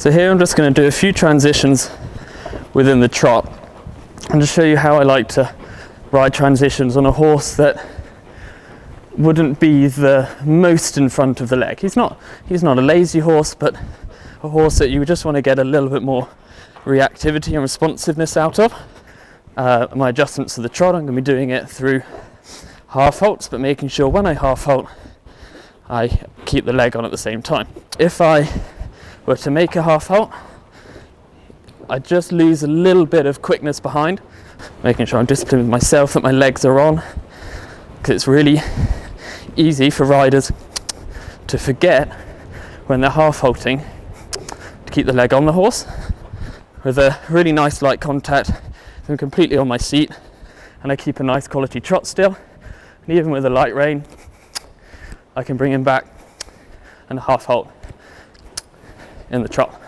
So here I'm just going to do a few transitions within the trot and just show you how I like to ride transitions on a horse that wouldn't be the most in front of the leg. He's not he's not a lazy horse, but a horse that you just want to get a little bit more reactivity and responsiveness out of. Uh, my adjustments to the trot, I'm going to be doing it through half halts, but making sure when I half halt, I keep the leg on at the same time. If I were to make a half halt, I just lose a little bit of quickness behind, making sure I'm disciplined with myself that my legs are on, because it's really easy for riders to forget when they're half halting to keep the leg on the horse with a really nice light contact. I'm completely on my seat and I keep a nice quality trot still. And even with a light rein, I can bring him back and a half halt in the trot.